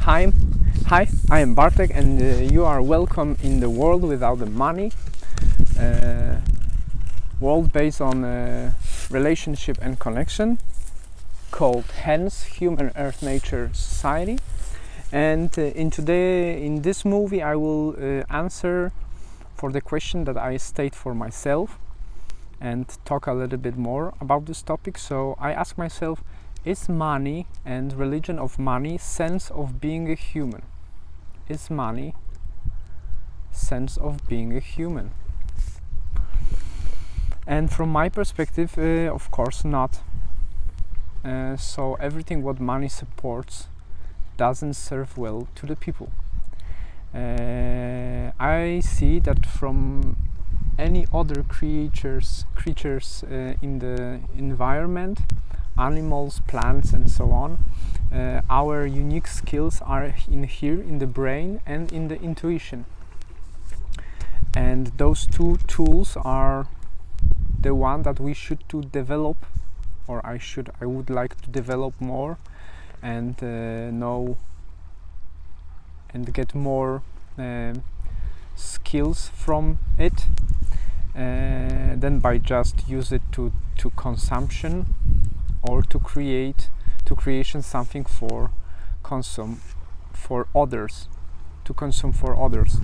Hi, hi. I am Bartek, and uh, you are welcome in the world without the money. Uh, world based on uh, relationship and connection, called HENS Human Earth Nature Society. And uh, in today, in this movie, I will uh, answer for the question that I state for myself, and talk a little bit more about this topic. So I ask myself is money and religion of money sense of being a human is money sense of being a human and from my perspective uh, of course not uh, so everything what money supports doesn't serve well to the people uh, i see that from any other creatures creatures uh, in the environment animals, plants, and so on. Uh, our unique skills are in here in the brain and in the intuition. And those two tools are the one that we should to develop, or I should, I would like to develop more, and uh, know and get more uh, skills from it. Uh, than by just use it to to consumption or to create to creation something for consume for others to consume for others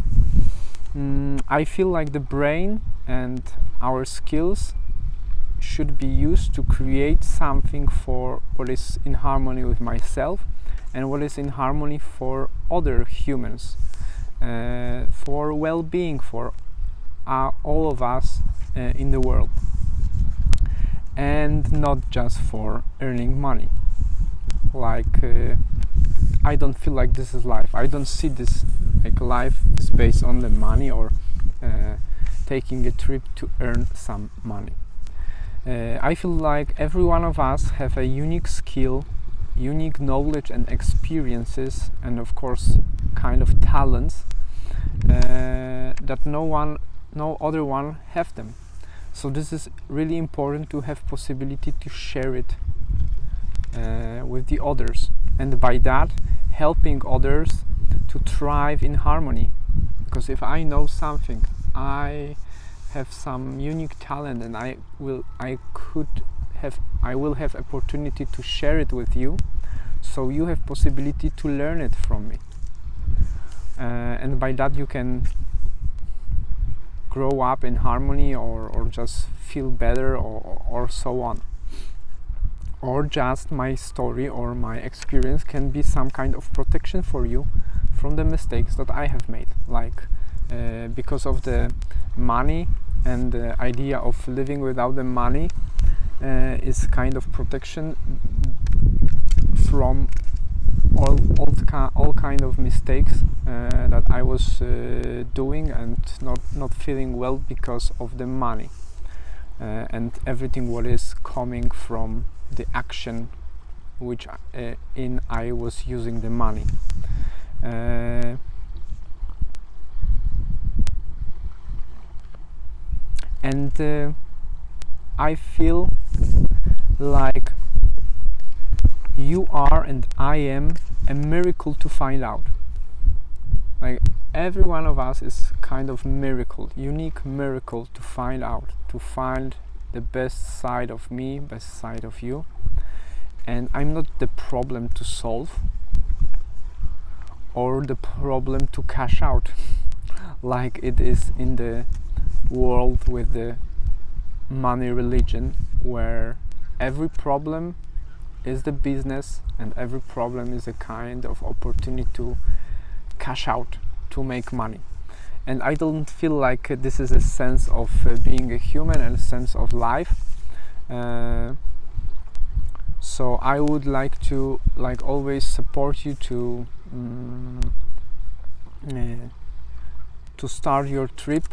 mm, i feel like the brain and our skills should be used to create something for what is in harmony with myself and what is in harmony for other humans uh, for well-being for uh, all of us uh, in the world. And not just for earning money. Like uh, i don't feel like this is life. I don't see this like life is based on the money or uh, taking a trip to earn some money. Uh, i feel like every one of us have a unique skill unique knowledge and experiences and of course kind of talents uh, that no one no other one have them. So this is really important to have possibility to share it uh, with the others and by that helping others to thrive in harmony. Because if i know something i have some unique talent and i will i could have i will have opportunity to share it with you. So you have possibility to learn it from me. Uh, and by that you can grow up in harmony or, or just feel better or, or so on or just my story or my experience can be some kind of protection for you from the mistakes that I have made. Like uh, because of the money and the idea of living without the money uh, is kind of protection from all all, all kind of mistakes uh, that I was uh, doing and not not feeling well because of the money. Uh, and everything what is coming from the action which uh, in I was using the money. Uh, and uh, I feel like you are and I am a miracle to find out. Like every one of us is kind of miracle, unique miracle to find out, to find the best side of me, best side of you. And I'm not the problem to solve or the problem to cash out like it is in the world with the money religion where every problem is the business and every problem is a kind of opportunity to cash out to make money and i don't feel like this is a sense of uh, being a human and a sense of life uh, so i would like to like always support you to um, to start your trip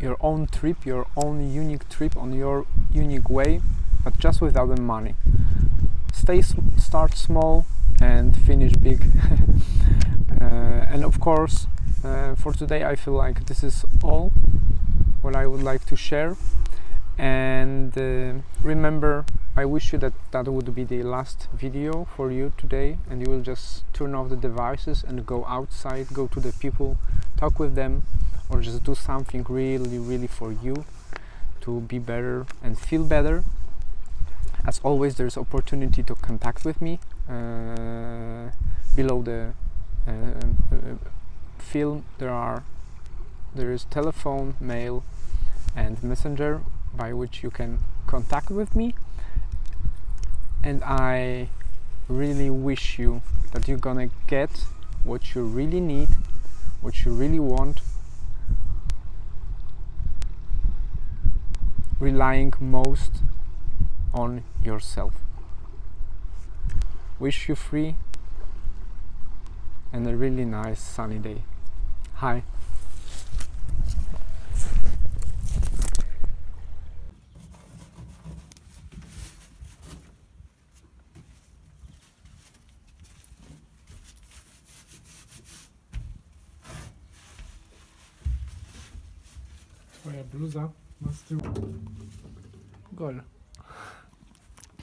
your own trip your own unique trip on your unique way but just without the money. Stay, start small and finish big. uh, and of course, uh, for today, I feel like this is all what I would like to share. And uh, remember, I wish you that that would be the last video for you today, and you will just turn off the devices and go outside, go to the people, talk with them, or just do something really, really for you to be better and feel better. As always, there's opportunity to contact with me uh, below the uh, uh, film. There are there is telephone, mail, and messenger by which you can contact with me. And I really wish you that you're gonna get what you really need, what you really want, relying most on yourself. Wish you free and a really nice sunny day. Hi. Twoja bluza ma z tyłu. Gol.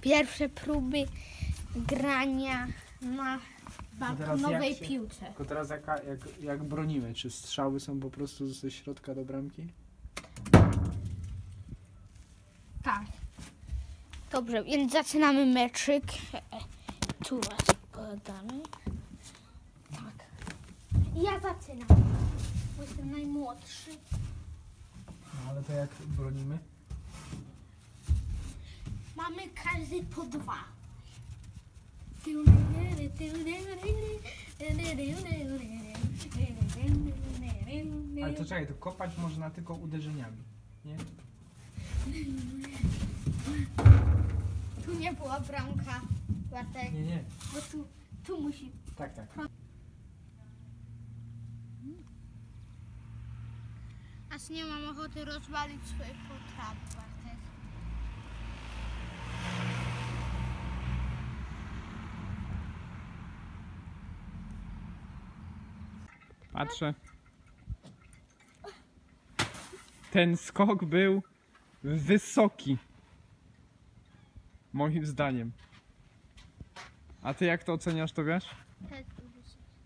Pierwsze próby grania na balkonowej się- piłce. Tylko teraz jaka, jak, jak bronimy? Czy strzały są po prostu ze środka do bramki? Tak. Dobrze, więc zaczynamy meczyk. Tu was podamy. Tak. Ja zaczynam. Bo jestem najmłodszy. No ale to jak bronimy? Mamy każdy po dwa. Ale to czekaj, to kopać można tylko uderzeniami, nie? Tu nie była bramka, Bartek, Nie, nie. bo tu, tu musi. Tak, tak. Aż nie mam ochoty rozwalić swojej potrawy, Patrzę. Ten skok był wysoki. Moim zdaniem. A ty jak to oceniasz, to wiesz?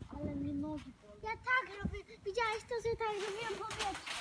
Ale mnie nogi bolą. Ja tak robię. Widziałeś to, że tak robiłem powietrze.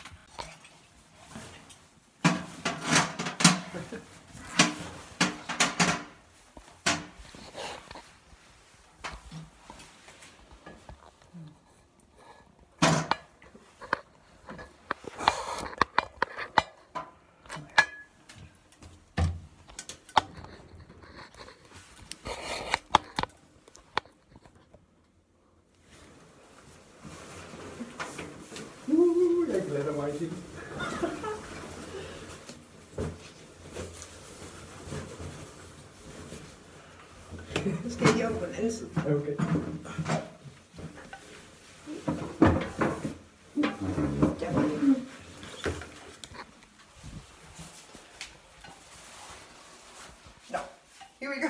Jeg lige over på den anden side. Okay. Nå, here we go.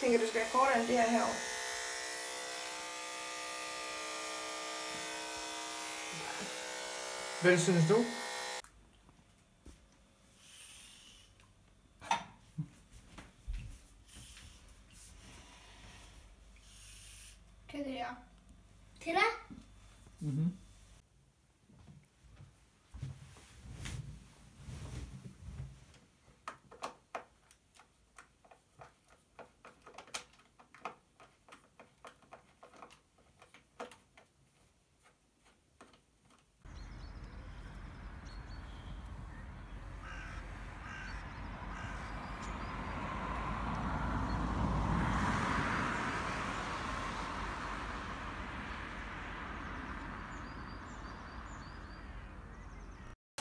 Tænker du skal have kortere end det her herovre? 멜슨도 걔들이야. 들어? 음.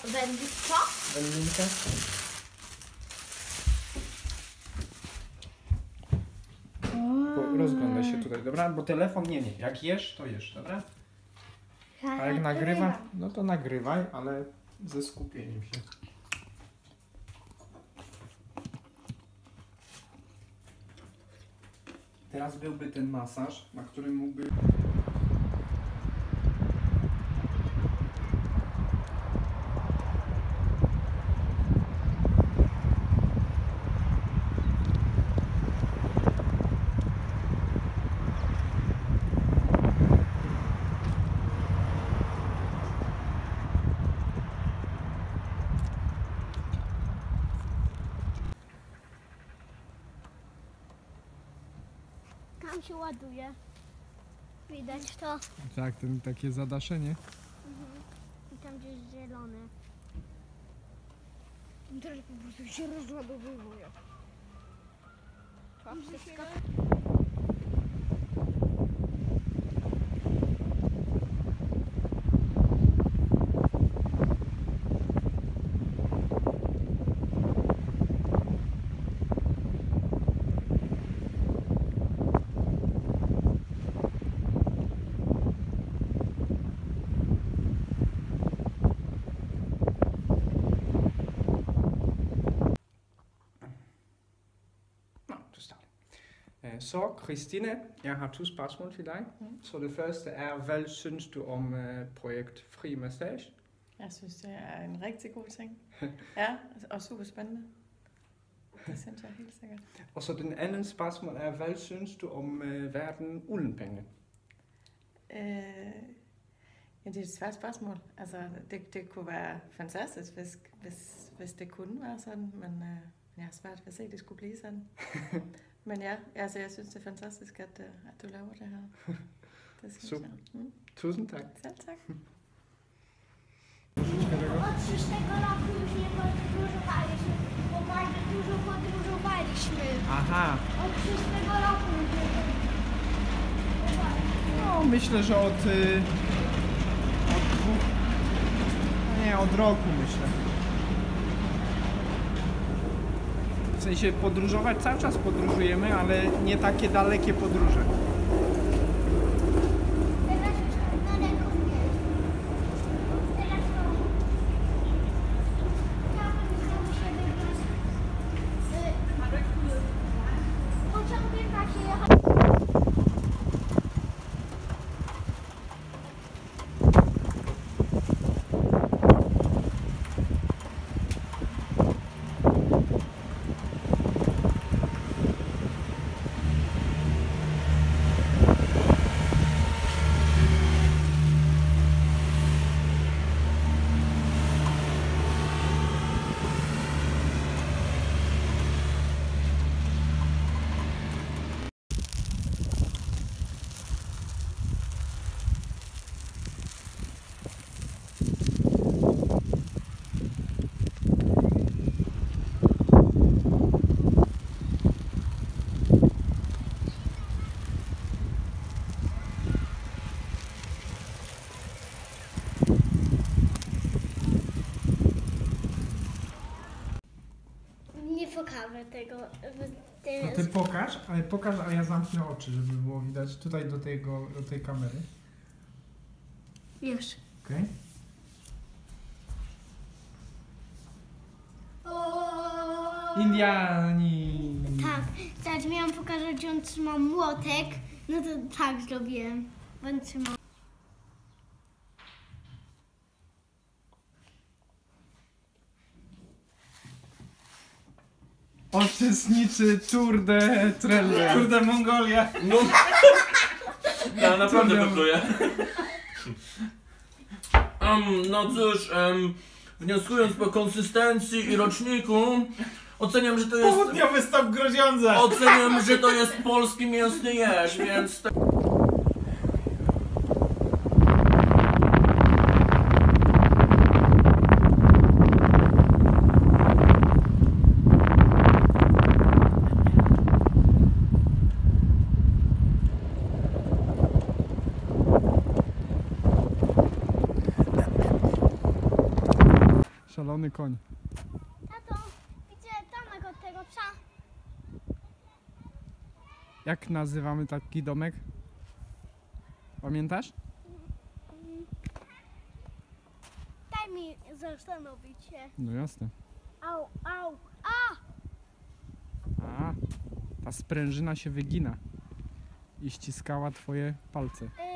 Wędlinka? Po- tak, dobra? Bo telefon nie, nie. Jak jesz, to jesz, dobra? A jak nagrywa, no to nagrywaj, ale ze skupieniem się. Teraz byłby ten masaż, na którym mógłby... się ładuje. Widać to. Tak, ten, takie zadaszenie. I tam gdzieś zielone. I teraz po prostu się rozładowuje. Så Christine, jeg har to spørgsmål til dig. Så det første er, hvad synes du om øh, projekt Fri Massage? Jeg synes, det er en rigtig god ting. Ja, og super spændende. Det synes jeg helt sikkert. Og så den anden spørgsmål er, hvad synes du om øh, verden uden penge? Øh, ja, det er et svært spørgsmål. Altså, det, det kunne være fantastisk, hvis, hvis, hvis det kunne være sådan, men øh, jeg har svært ved at se, at det skulle blive sådan. men ja, altså, jeg synes, det er fantastisk, at, øh, at du laver det her. Det synes Super. jeg. Mm, Tusind tak. selv tak. Od roku już nie podróżowaliśmy, bo bardzo dużo podróżowaliśmy. Aha, Od roku już nie podróżowaliśmy. no myślę, że od, y, od dwóch, no nie, od roku myślę. W sensie podróżować cały czas podróżujemy, ale nie takie dalekie podróże. Teraz już daleko nie. Teraz to... Chciałabym znowu się wybrać. y, Pociągiem takie jechać. Nie pokażę tego. bo ty- No ty pokaż, ale pokaż, a ja zamknę oczy, żeby było widać tutaj do, tego, do tej kamery. Już. Okej? Indiani! Tak, teraz miałam pokazać, że on trzyma młotek. No to tak zrobiłem. Bo on trzyma. Uczestniczy Tour de Trelle. Tour de Mongolia. No, ja naprawdę Trudno. wypluję. Um, no cóż, um, wnioskując po konsystencji i roczniku, oceniam, że to jest... Południowy stop Grodziądza. Oceniam, że to jest polski mięsny jeż, więc... Jak nazywamy taki domek? Pamiętasz? Daj mi zastanowić się. No jasne. Au, au, a! A, ta sprężyna się wygina i ściskała twoje palce. E,